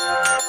Feels